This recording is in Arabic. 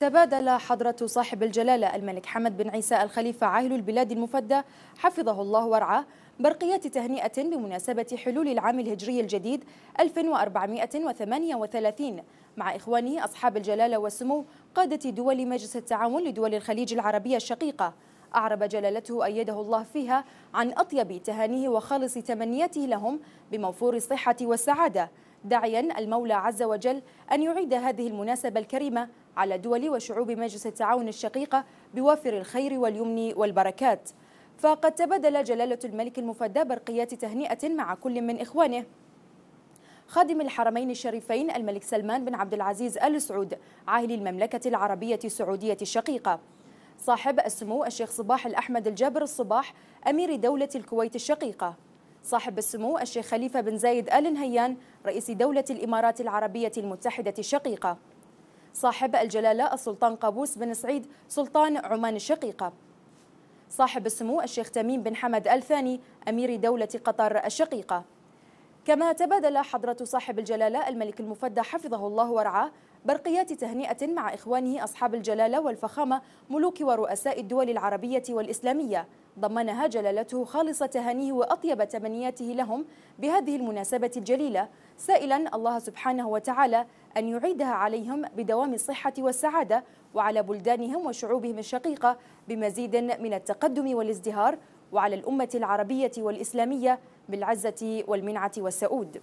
تبادل حضرة صاحب الجلالة الملك حمد بن عيسى الخليفة عاهل البلاد المفدى حفظه الله ورعاه برقيات تهنئة بمناسبة حلول العام الهجري الجديد 1438 مع إخوانه أصحاب الجلالة والسمو قادة دول مجلس التعاون لدول الخليج العربية الشقيقة. أعرب جلالته أيده الله فيها عن أطيب تهانيه وخالص تمنياته لهم بموفور الصحة والسعادة داعيا المولى عز وجل أن يعيد هذه المناسبة الكريمة على دول وشعوب مجلس التعاون الشقيقة بوافر الخير واليمن والبركات. فقد تبادل جلالة الملك المفدى برقيات تهنئة مع كل من إخوانه. خادم الحرمين الشريفين الملك سلمان بن عبد العزيز آل سعود عاهل المملكة العربية السعودية الشقيقة. صاحب السمو الشيخ صباح الأحمد الجابر الصباح أمير دولة الكويت الشقيقة. صاحب السمو الشيخ خليفة بن زايد آل نهيان رئيس دولة الإمارات العربية المتحدة الشقيقة. صاحب الجلالة السلطان قابوس بن سعيد سلطان عمان الشقيقة. صاحب السمو الشيخ تميم بن حمد آل ثاني أمير دولة قطر الشقيقة. كما تبادل حضرة صاحب الجلالة الملك المفدى حفظه الله ورعاه برقيات تهنئة مع إخوانه أصحاب الجلالة والفخامة ملوك ورؤساء الدول العربية والإسلامية. ضمنها جلالته خالص تهانيه وأطيب تمنياته لهم بهذه المناسبة الجليلة. سائلا الله سبحانه وتعالى أن يعيدها عليهم بدوام الصحة والسعادة وعلى بلدانهم وشعوبهم الشقيقة بمزيد من التقدم والازدهار وعلى الأمة العربية والإسلامية بالعزة والمنعة والسؤود